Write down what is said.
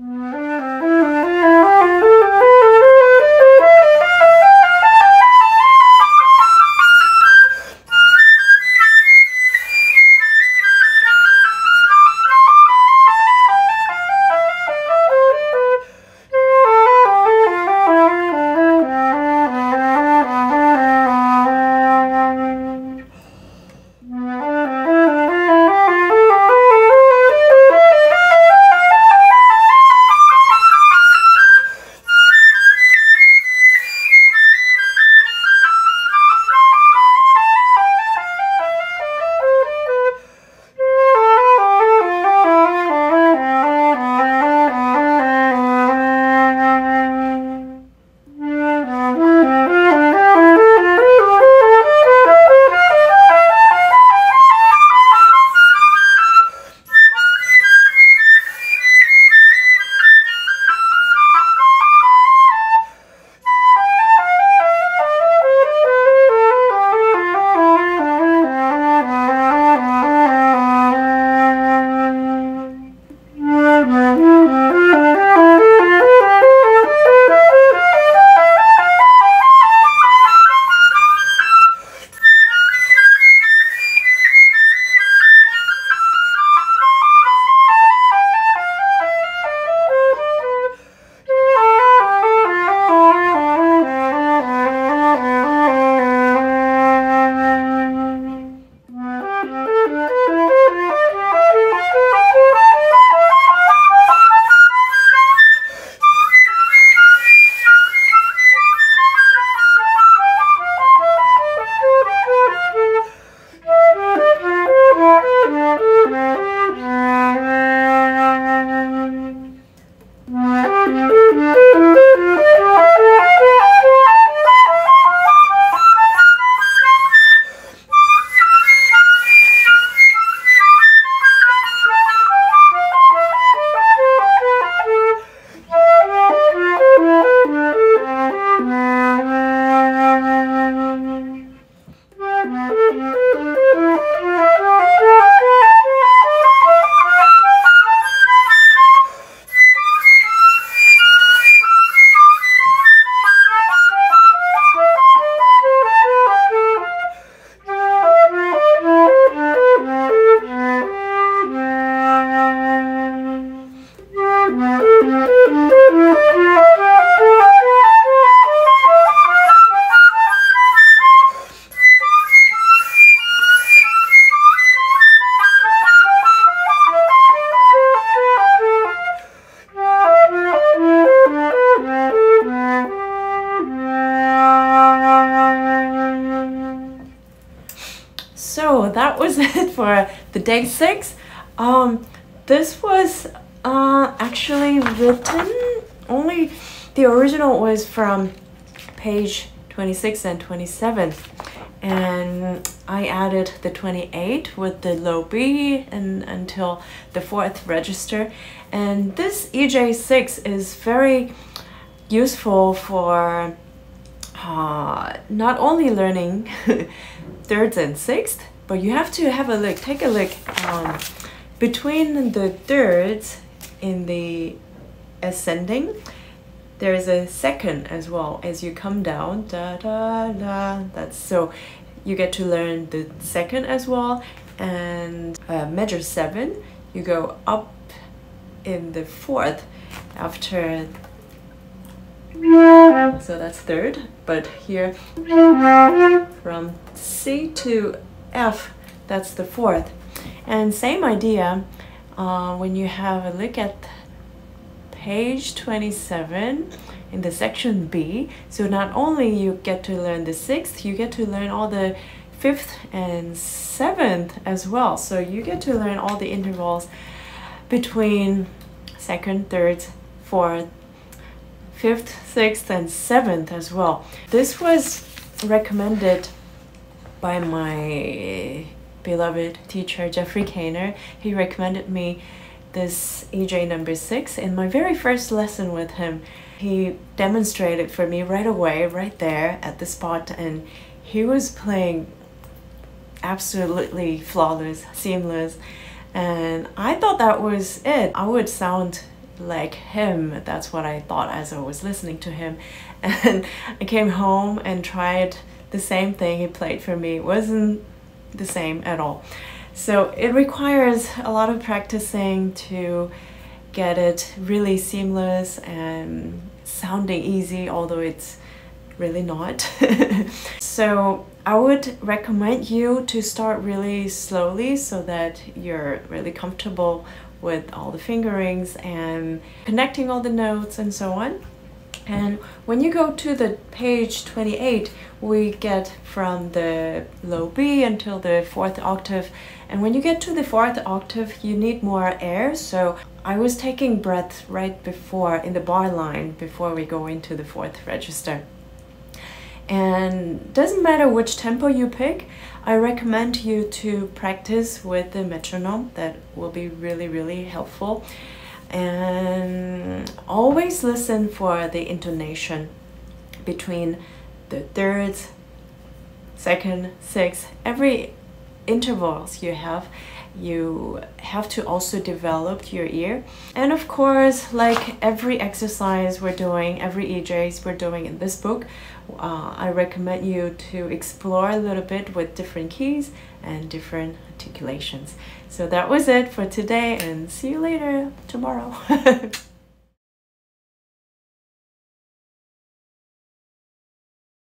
Mm-hmm. So that was it for the day six. Um, this was uh, actually written only the original was from page 26 and 27 and I added the 28 with the low B and until the fourth register and this EJ6 is very useful for uh, not only learning thirds and sixth but you have to have a look take a look um, between the thirds in the ascending there's a second as well as you come down da da da that's so you get to learn the second as well and uh, measure seven you go up in the fourth after so that's third but here from C to F that's the fourth and same idea uh, when you have a look at page 27 in the section B. So not only you get to learn the sixth, you get to learn all the fifth and seventh as well. So you get to learn all the intervals between second, third, fourth, fifth, sixth, and seventh as well. This was recommended by my beloved teacher Jeffrey Khaner. He recommended me this EJ number six in my very first lesson with him. He demonstrated for me right away, right there at the spot, and he was playing absolutely flawless, seamless, and I thought that was it. I would sound like him. That's what I thought as I was listening to him. And I came home and tried the same thing he played for me. Wasn't the same at all. So it requires a lot of practicing to get it really seamless and sounding easy, although it's really not. so I would recommend you to start really slowly so that you're really comfortable with all the fingerings and connecting all the notes and so on. And when you go to the page 28, we get from the low B until the fourth octave. And when you get to the fourth octave, you need more air. So I was taking breath right before in the bar line before we go into the fourth register. And doesn't matter which tempo you pick, I recommend you to practice with the metronome. That will be really, really helpful. And always listen for the intonation between the third, second, sixth, every intervals you have you have to also develop your ear. And of course like every exercise we're doing every EJs we're doing in this book uh, I recommend you to explore a little bit with different keys and different articulations. So that was it for today and see you later tomorrow